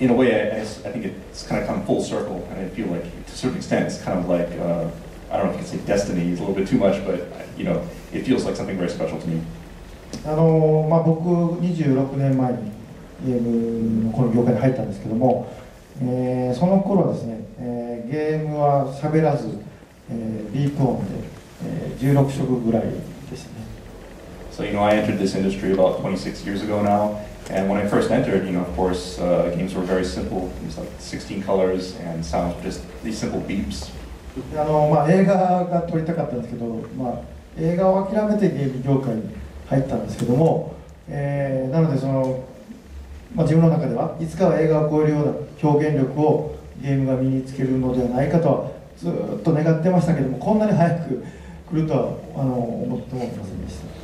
in a way, I, I think it's kind of come full circle, and I feel like to a certain extent, it's kind of like uh, I don't know if you can say destiny is a little bit too much, but you know, it feels like something very special to me. あのまあ、僕26年前にゲームのこの業界に入ったんですけども、えーその頃はですね、えーゲームは喋らず、えービープ音で、えー16色ぐらい So, you know, I entered this industry about 26 years ago now. And when I first entered, you know, of course, uh, games were very simple. It was like 16 colors and sounds, just these simple beeps. あの、まあ、映画が撮りたかったんですけど、まあ、映画を諦めてゲーム業界に入ったんですけども、えーなのでその、まあ、自分の中ではいつかは映画を超えるような表現力をゲームが身につけるのではないかとはずっと願ってましたけどもこんなに早く来るとはあの思ってもいませんでした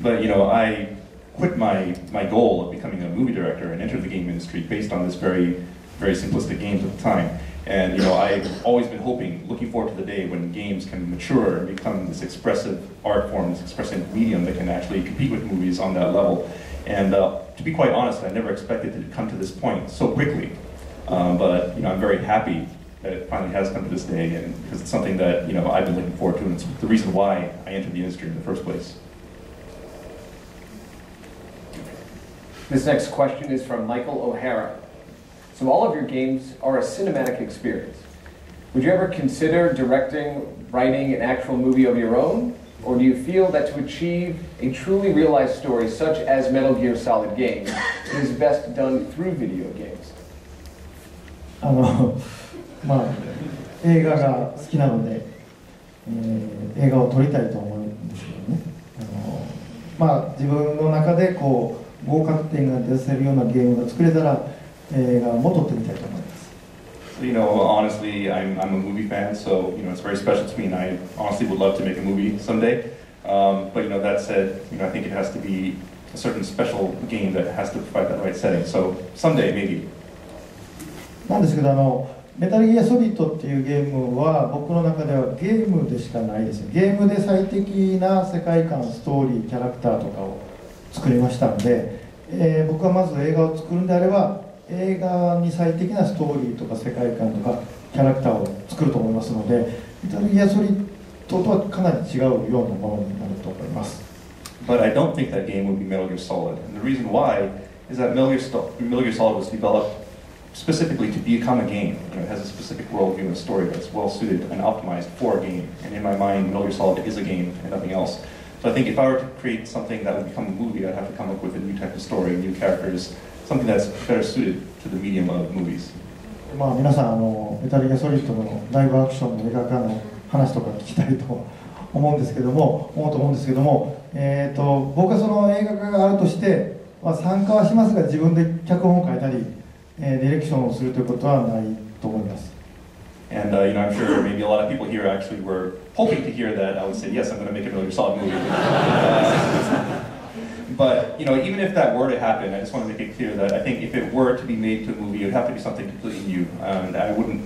But, you know, I quit my, my goal of becoming a movie director and entered the game industry based on this very, very simplistic games at the time. And, you know, I've always been hoping, looking forward to the day when games can mature and become this expressive art form, this expressive medium that can actually compete with movies on that level. And uh, to be quite honest, I never expected to come to this point so quickly. Um, but, you know, I'm very happy that it finally has come to this day and because it's something that, you know, I've been looking forward to and it's the reason why I entered the industry in the first place. This next question is from Michael O'Hara. So all of your games are a cinematic experience. Would you ever consider directing, writing an actual movie of your own? Or do you feel that to achieve a truly realized story such as Metal Gear Solid games, it is best done through video games? あのまあ映画が好きなので、えー映画を撮りたいと思うんですけどねあのまあ自分の中でこう 合格点が出せるようなゲームが作れたら映画も撮ってみたいと思います You know, honestly, I'm, I'm a movie fan, so you know it's very special to me, and I honestly would love to make a movie someday. Um, but you know, that said, you know, I think it has to be a certain special game that has to provide that right setting. So someday, maybe. なんですけどあのメタルギアソリッドっていうゲームは僕の中ではゲームでしかないですゲームで最適な世界観ストーリーキャラクターとかを作りましたので、えー僕はまず映画を作るんであれば映画に最適なストーリーとか世界観とかキャラクターを作ると思いますのでメタルギアソリッドとはかなり違うようなものになると思います But I don't think that game would be Metal Gear Solid, and the reason why is that Metal Gear, Sto- Metal Gear Solid was developed specifically to become a game. You know, it has a specific worldview and story that's well suited and optimized for a game. And in my mind, Metal Gear Solid is a game and nothing else. So I think if I were to create something that would become a movie, I'd have to come up with a new type of story, new characters, something that's better suited to the medium of movies. まあ皆さんあのメタルギアソリッドのライブアクションの映画化の話とか聞きたいと思うんですけども思うと思うんですけども、えー、と僕はその映画化があるとして、まあ、参加はしますが自分で脚本を書いたり、えーディレクションをするということはないと思います And uh, you know, I'm sure maybe a lot of people here actually were hoping to hear that I would say, yes, I'm going to make a Metal Gear Solid movie. Uh, but you know, even if that were to happen, I just want to make it clear that I think if it were to be made to a movie, it would have to be something completely new, and I wouldn't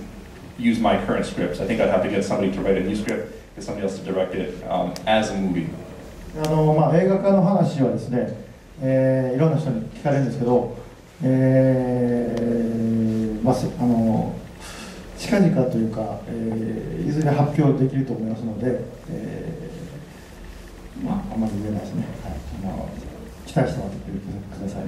use my current scripts. I think I'd have to get somebody to write a new script, get somebody else to direct it um, as a movie. あの、まあ、映画化の話はですね、えーいろんな人に聞かれるんですけど、えーまあ、せあの 近々というか、えーいずれ発表できると思いますので、えーまあ、あまり言えないですね、はい、あの期待して待ってください。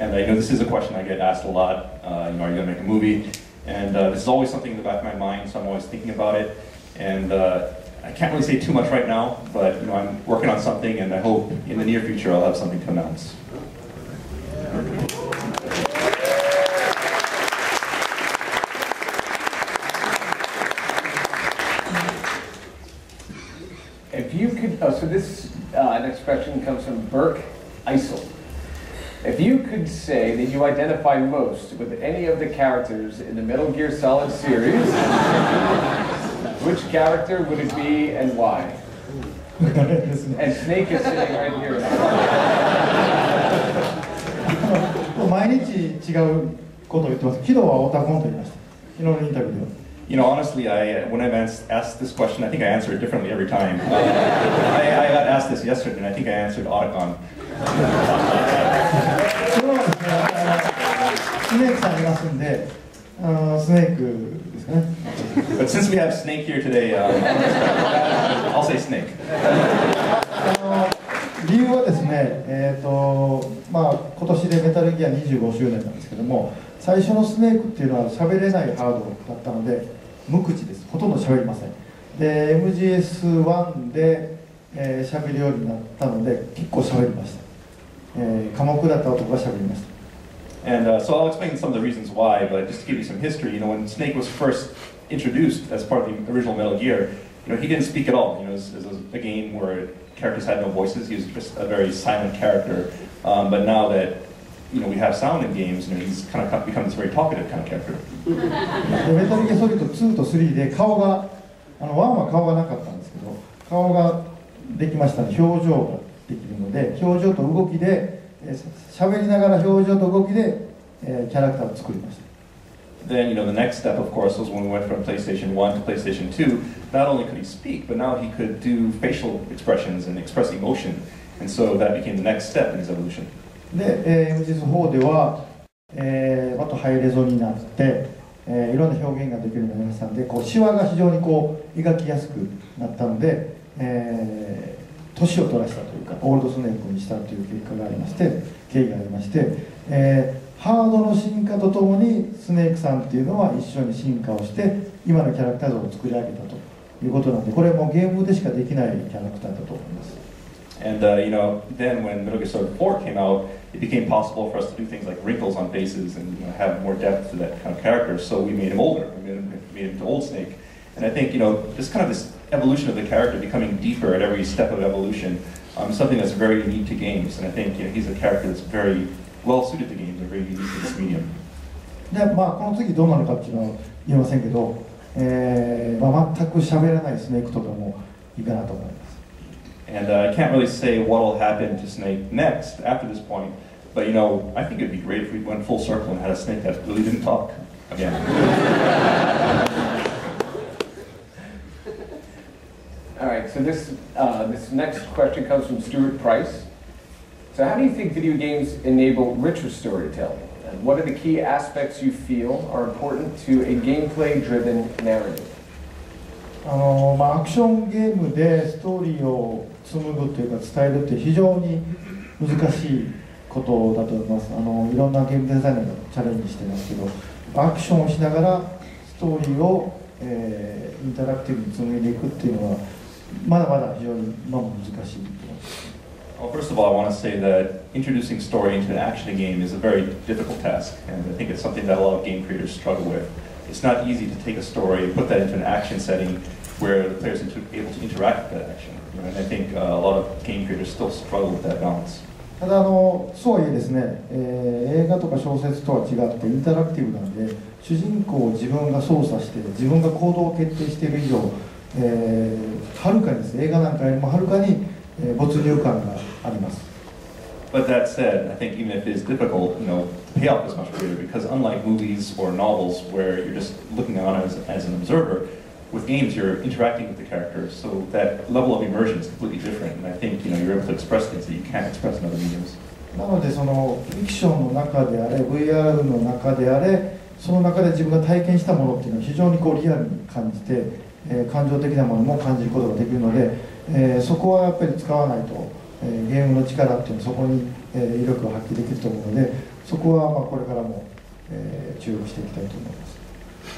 And I know this is a question I get asked a lot. Uh, you know, are you going to make a movie? And uh, this is always something in the back of my mind, so I'm always thinking about it. And uh, I can't really say too much right now, but you know, I'm working on something, and I hope in the near future I'll have something to announce. Burke Eisel. If you could say that you identify most with any of the characters in the Metal Gear Solid series, which character would it be and why? ですね And Snake is sitting right here. もう毎日違うことを言ってます。昨日はオタコンと言いました。昨日のインタビューでは。 you know, honestly, I uh, when I've asked, asked, this question, I think I answer it differently every time. Uh, I, I, got asked this yesterday, and I think I answered Otacon. but since we have Snake here today, um, I'll say Snake. Uh, 理由はですね、えーとまあ、今年でメタルギア25周年なんですけども、最初のスネークっていうのは喋れないハードだったので無口ですほとんど喋りませんで MGS1 で喋、えー、るようになったので結構喋りました、えー、寡黙だった男が喋りました And uh, so I'll explain some of the reasons why, but just to give you some history, you know, when Snake was first introduced as part of the original Metal Gear, you know, he didn't speak at all. You know, it was, it was a game where characters had no voices. He was just a very silent character. Um, but now that you know we have sound in games, you know, he's kind of become this very talkative kind of character. メタルギアソリッド2と3で顔があの1は顔がなかったんですけど顔ができましたね表情ができるので表情と動きで喋りながら表情と動きで、えー、キャラクターを作りました Then, you know, the next step, of course, was when we went from PlayStation 1 to PlayStation 2. Not only could he speak, but now he could do facial expressions and express emotion. And so that became the next step in his evolution. で、えー、MGS4 では、えー、あとハイレゾになって、えー、いろんな表現ができるようになりましたので、こうシワが非常にこう描きやすくなったので、えー、年を取らせたというか、オールドスネークにしたという結果がありまして、経緯がありまして、えー、ハードの進化とともにスネークさんっていうのは一緒に進化をして今のキャラクター像を作り上げたということなんでこれもゲームでしかできないキャラクターだと思います。And uh, you know, then when Metal Gear Solid 4 came out, it became possible for us to do things like wrinkles on faces and you know, have more depth to that kind of character. So we made him older. We made him, made him to Old Snake. And I think you know, just kind of this evolution of the character becoming deeper at every step of evolution, um, something that's very unique to games. And I think you know, he's a character that's very well suited to games and very unique to this medium. でまあ、この次どうなるかっていうのは言いませんけど、えーまあ、全く喋らないスネークとかもいいかなと思います。 And uh, I can't really say what will happen to Snake next after this point, but you know, I think it'd be great if we went full circle and had a Snake that really didn't talk again. All right, so this, uh, this next question comes from Stuart Price. So how do you think video games enable richer storytelling? And what are the key aspects you feel are important to a gameplay-driven narrative? あのまあ、アクションゲームでストーリーを 紡ぐというか伝えるって非常に難しいことだと思いますあのいろんなゲームデザイナーがチャレンジしてますけどアクションをしながらストーリーを、えー、インタラクティブに紡いでいくっていうのはまだまだ非常に今も難しいと思います Well, first of all, I want to say that introducing story into an action game is a very difficult task, and I think it's something that a lot of game creators struggle with. It's not easy to take a story and put that into an action setting where the players are able to interact with that action. And I think uh, a lot of game creators still struggle with that balance. ただあのそうはいえですね、えー、映画とか小説とは違ってインタラクティブなんで主人公を自分が操作して自分が行動を決定している以上、えー、はるかにですね映画なんかよりもはるかにえ没入感があります。But that said, I think even if it is difficult, you know, the payoff is much greater because unlike movies or novels where you're just looking on as, as an observer, with games you're interacting with the characters, so that level of immersion is completely different. And I think you know you're able to express things that you can't express in other mediums. なのでそのフィクションの中であれ VR の中であれその中で自分が体験したものっていうのは非常にこうリアルに感じて、えー、感情的なものも感じることができるのでえー、そこはやっぱり使わないと、えー、ゲームの力っていうのはそこに、えー、威力を発揮できると思うのでそこはまあこれからも、えー、注力していきたいと思います。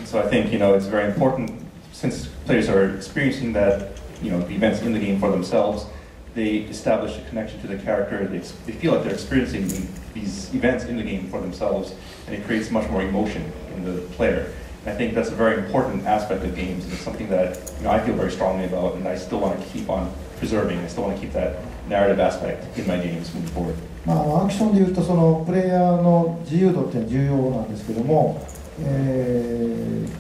So I think you know it's very important since players are experiencing that you know the events in the game for themselves. They establish a connection to the character. They, they feel like they're experiencing these events in the game for themselves, and it creates much more emotion in the player. I think that's a very important aspect of games, and it's something that you know, I feel very strongly about, and I still want to keep on preserving. I still want to keep that narrative aspect in my games moving forward. まあ、アクションでいうとそのプレイヤーの自由度って重要なんですけども、えー、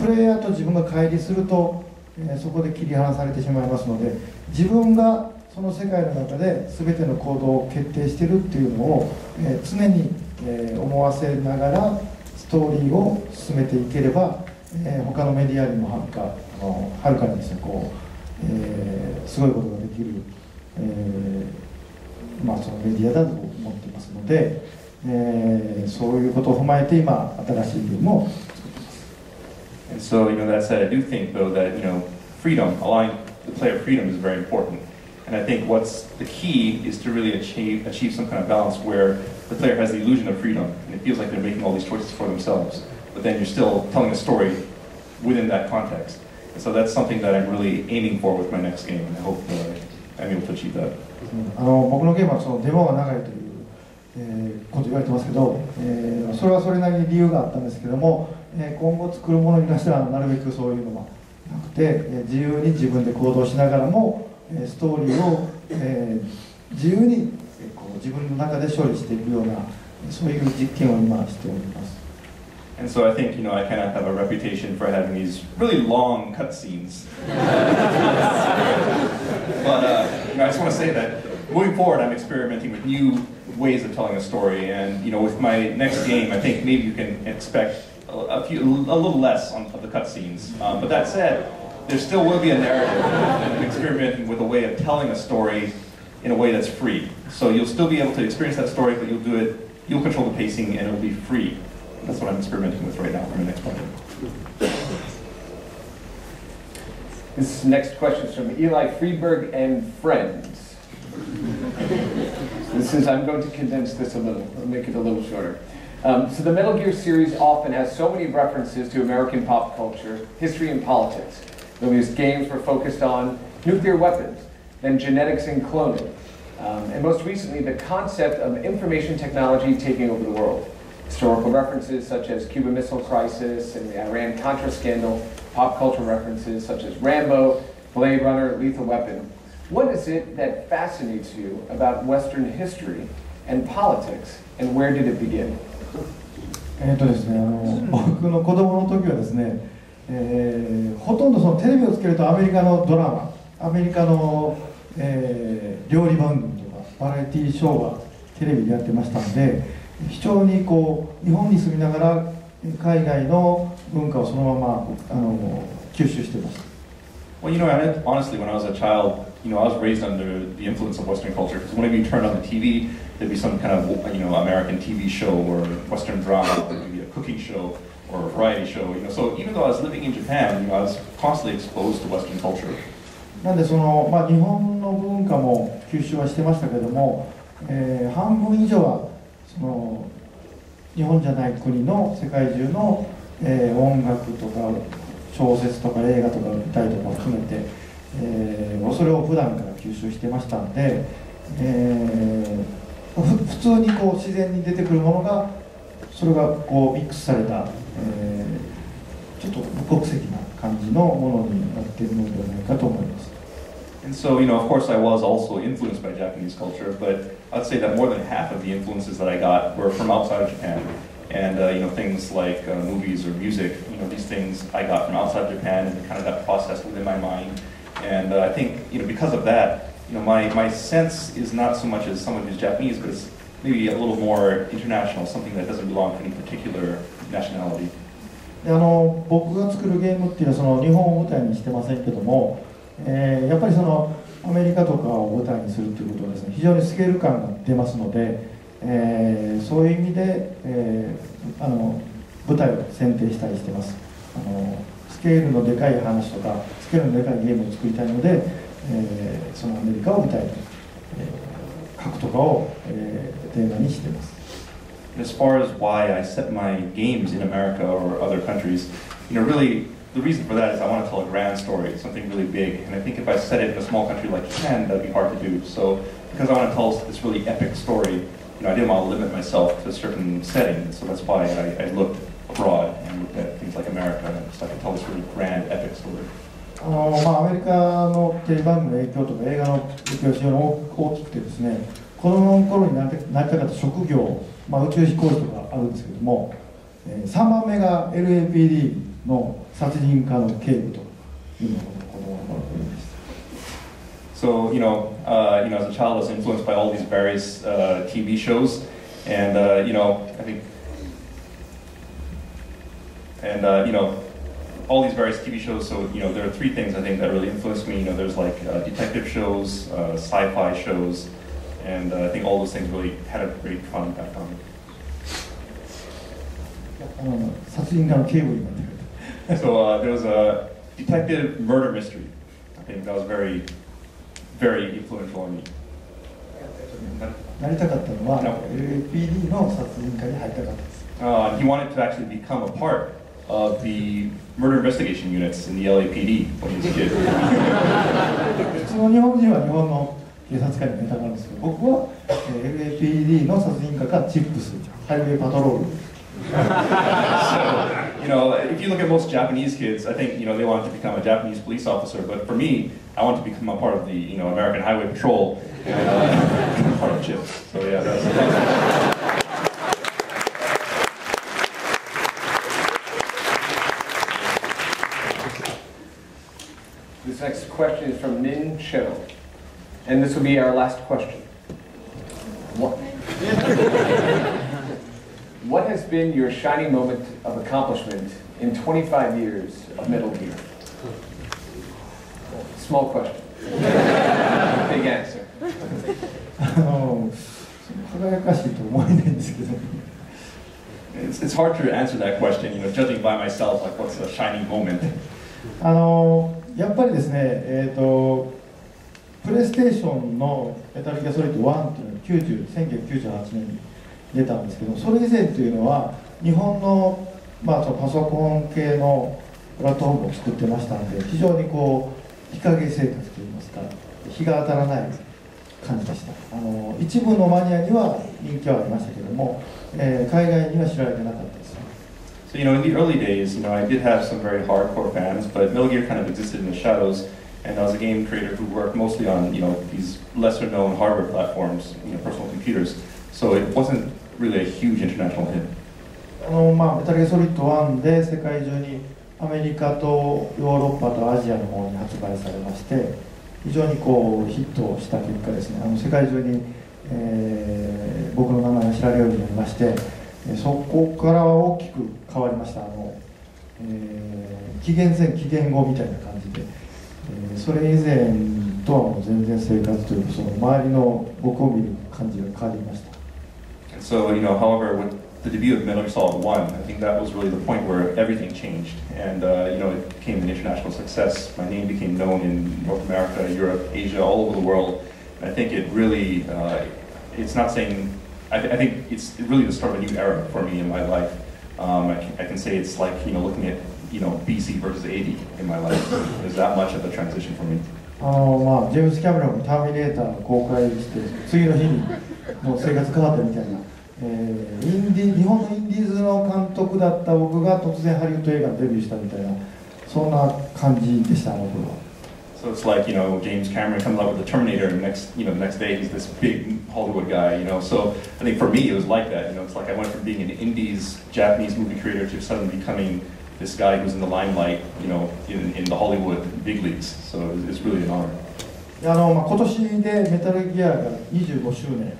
プレイヤーと自分が乖離すると、えー、そこで切り離されてしまいますので自分がその世界の中で全ての行動を決定してるっていうのを、えー、常に、えー、思わせながらストーリーを進めていければ、えー、他のメディアにもはるかはるかにですねこう、えー、すごいことができる、えー、まあ、そのメディアだと思っていますので、えー、そういうことを踏まえて今新しいゲームを。And so, you know, that said, I do think, though, that, you know, freedom, allowing the player freedom is very important. And I think what's the key is to really achieve, achieve some kind of balance where the player has the illusion of freedom and it feels like they're making all these choices for themselves. But then you're still telling a story within that context. And so that's something that I'm really aiming for with my next game, and I hope uh, I'm able to achieve that. あの僕のゲームはそのデモが長いという、えーこと言われてますけど、えーそれはそれなりに理由があったんですけども、 え今後作るものに関してはなるべくそういうのはなくて、え自由に自分で行動しながらも、えストーリーを、え自由にえこう自分の中で処理していくようなそういう実験を今しております。And so I think, you know, I kind of have a reputation for having these really long cutscenes. but, uh, you know, I just want to say that moving forward, I'm experimenting with new ways of telling a story. And, you know, with my next game, I think maybe you can expect a, few, a little less on, of the cutscenes. Um, but that said, there still will be a narrative. And I'm experimenting with a way of telling a story in a way that's free. So you'll still be able to experience that story, but you'll do it, you'll control the pacing, and it'll be free. That's what I'm experimenting with right now for my next project. This next question is from Eli Friedberg and friends. This is, I'm going to condense this a little, I'll make it a little shorter. Um, so the Metal Gear series often has so many references to American pop culture, history, and politics. The earliest games were focused on nuclear weapons, then genetics and cloning, um, and most recently the concept of information technology taking over the world. Historical references such as Cuba Missile Crisis and the Iran-Contra scandal, pop culture references such as Rambo, Blade Runner, Lethal Weapon. What is it that fascinates you about Western history and politics, and where did it begin? えーとですね、あの僕の子供の時はですね、えーほとんどそのテレビをつけるとアメリカのドラマアメリカの、えー料理番組とかバラエティーショーがテレビでやってましたので非常にこう日本に住みながら海外の文化をそのままあの吸収してました Well, you know, I, honestly, when I was a child, you know, I was raised under the influence of Western culture because whenever you turned on the TV, there'd be some kind of, you know, American TV show or Western drama, or maybe a cooking show or a variety show, you know. So even though I was living in Japan, you know, I was constantly exposed to Western culture. なんでその、まあ、日本の文化も吸収はしてましたけども、えー半分以上はその日本じゃない国の世界中の、えー音楽とか小説とか映画とか舞台とかを含めて、えーそれを普段から吸収してましたんで、えー普通にこう自然に出てくるものがそれがこうミックスされた、えーちょっと無国籍な感じのものになっているのではないかと思います。And so, you know, of course, I was also influenced by Japanese culture, but I'd say that more than half of the influences that I got were from outside of Japan. And, uh, you know, things like uh, movies or music, you know, these things I got from outside of Japan and kind of got processed within my mind. And uh, I think, you know, because of that, you know, my, my sense is not so much as someone who's Japanese, but it's maybe a little more international, something that doesn't belong to any particular nationality. であの僕が作るゲームっていうのはその日本を舞台にしてませんけども、えーやっぱりそのアメリカとかを舞台にするということはですね非常にスケール感が出ますので、えーそういう意味で、えーあの舞台を選定したりしてますあのスケールのでかい話とかスケールのでかいゲームを作りたいので、えーそのアメリカを舞台に、えー、書くとかを、えーテーマにしてます And as far as why I set my games in America or other countries, you know, really the reason for that is I want to tell a grand story, something really big. And I think if I set it in a small country like Japan, that'd be hard to do. So because I want to tell this really epic story, you know, I didn't want to limit myself to a certain setting. So that's why I, I looked abroad and looked at things like America, so I could tell this really grand, epic story. あのまあ、アメリカのテレビ番組の影響とか映画の影響が非常に大きくてですね子供の頃になりたかった職業、まあ、宇宙飛行士とかあるんですけども、えー3番目が LAPD の殺人課の警部というのを子供の頃言いました So, you know, uh, you know, as a child, I was influenced by all these various uh, TV shows, and uh, you know, I think, and uh, you know, all these various TV shows. So, you know, there are three things I think that really influenced me. You know, there's like uh, detective shows, uh, sci-fi shows, and uh, I think all those things really had a very fun impact on me. あの殺人課の警部になってくれた So uh, there was a detective murder mystery. I think that was very, very influential on me. なりたかったのは No. LAPD の殺人課に入りたかったです Uh, he wanted to actually become a part of the murder investigation units in the LAPD when he was a kid. 普通の日本人は日本の警察官になりたがるんですけど僕は、えー LAPD の殺人課かチップスハイウェイパトロール you know, if you look at most Japanese kids, I think you know they want to become a Japanese police officer. But for me, I want to become a part of the you know American Highway Patrol and uh, become part of CHIPS. So yeah, that's. question is from Nin Cho, and this will be our last question. What, what has been your shining moment of accomplishment in 25 years of Metal Gear? Small question. Big answer. あの輝かしいと思えないんですけど It's, it's hard to answer that question, you know, judging by myself, like what's a shining moment. あの やっぱりですねえっ、とプレイステーションのメタルギアソリッド1っていうのが90 1998年に出たんですけどそれ以前というのは日本の,、まあそのパソコン系のプラットフォームを作ってましたんで非常にこう日陰生活といいますか日が当たらない感じでした。あの一部のマニアには人気はありましたけども、えー海外には知られてなかった。So, you know, in the early days, you know, I did have some very hardcore fans, but Metal Gear kind of existed in the shadows. And I was a game creator who worked mostly on, you know, these lesser known hardware platforms, you know, personal computers. So it wasn't really a huge international hit. あのまあ、メタルギアソリッド1で世界中にアメリカとヨーロッパとアジアの方に発売されまして非常にこうヒットした結果ですねあの世界中に、えー僕の名前が知られるようになりましてえー そこからは大きく変わりましたあの、えー紀元前紀元後みたいな感じで、えーそれ以前とはもう全然生活というかその周りの僕を見る感じが変わりました And so, you know, however, with the debut of Metal Gear Solid 1, I think that was really the point where everything changed. And, uh, you know, it became an international success. My name became known in North America, Europe, Asia, all over the world. And I think it really, uh, it's not saying, I, th- I think it's really the start of a new era for me in my life. Um, I, can, I can say it's like, you know, looking at, you know, BC versus 80 in my life. There's that much of a transition for me. あのまあ、ジェームス・キャメロンが「ターミネーター」公開して次の日にもう生活変わったみたいな、えーインディ日本のインディーズの監督だった僕が突然ハリウッド映画デビューしたみたいなそんな感じでしたあの頃は So it's like, you know, James Cameron comes out with the Terminator and next, you know, the next day he's this big Hollywood guy, you know. So I think for me it was like that, you know, it's like I went from being an indies Japanese movie creator to suddenly becoming this guy who's in the limelight, you know, in, in the Hollywood big leagues. So it's it's really an honor. あの、まあ、今年でメタルギアが25周年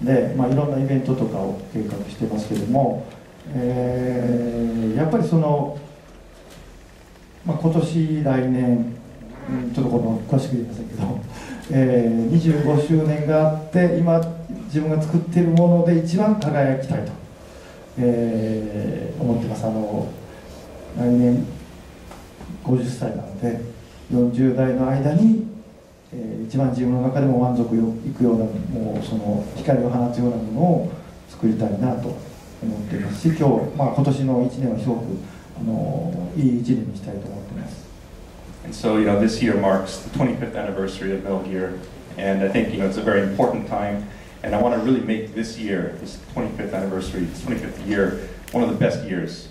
で、まあ、いろんなイベントとかを計画してますけども、えーやっぱりその、まあ、今年来年うんちょっとこの詳しく言いませんけど、えー25周年があって今自分が作っているもので一番輝きたいと、えー思ってます。あの来年50歳なので40代の間にえー一番自分の中でも満足いくようなもうその光を放つようなものを作りたいなと思っていますし今日、まあ、今年の1年はすごくあのいい1年にしたいと思います。And so, you know, this year marks the 25th anniversary of Metal Gear, and I think, you know, it's a very important time, and I want to really make this year, this 25th anniversary, this 25th year, one of the best years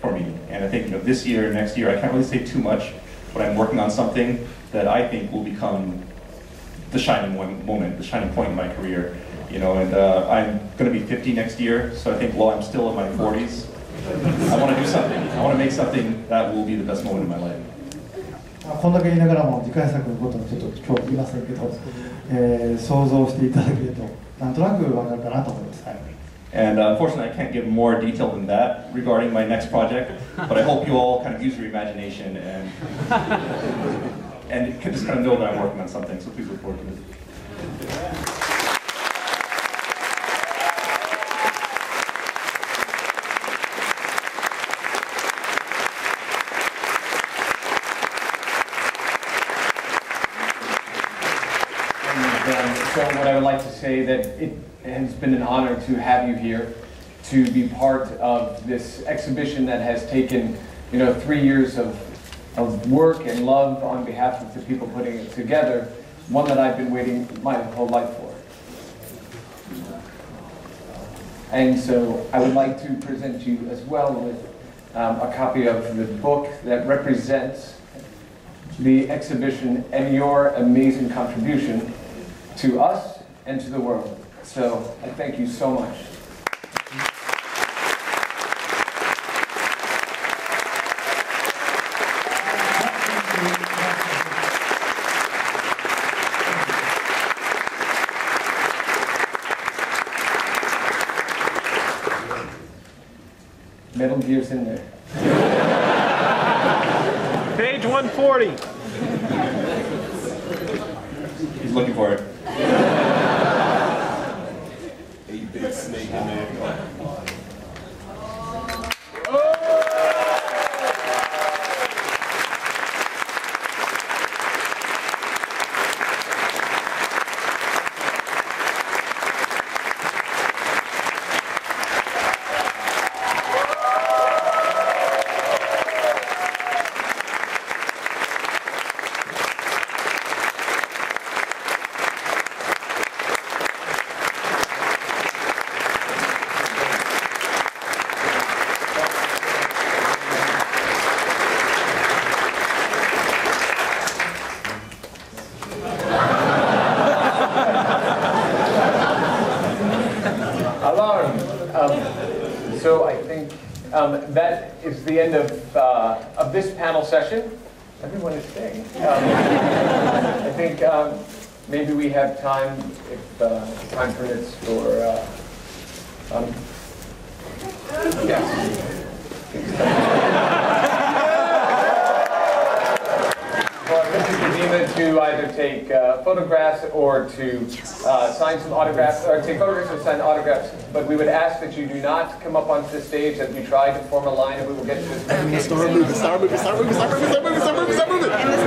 for me. And I think, you know, this year, next year, I can't really say too much, but I'm working on something that I think will become the shining moment, the shining point in my career. You know, and uh, I'm going to be 50 next year, so I think while I'm still in my 40s, I want to do something. I want to make something that will be the best moment in my life. こんだけ言いながらも次回作のことはちょっと今日言いませんけど、えー想像していただけるとなんとなく分かるかなと思います、はい And uh, unfortunately, I can't give more detail than that regarding my next project, but I hope you all kind of use your imagination and and can just kind of know that I'm working on something. So please look forward to it. Say that it has been an honor to have you here, to be part of this exhibition that has taken, you know, three years of, of work and love on behalf of the people putting it together, one that I've been waiting my whole life for. And so I would like to present you as well with um, a copy of the book that represents the exhibition and your amazing contribution to us and to the world. So I thank you so much. Metal Gear's in there. Page 140. He's looking for it. Amen. Stage, that you try to form a line, and we will get to this. Start moving, start moving, start moving, start moving, start moving, start moving.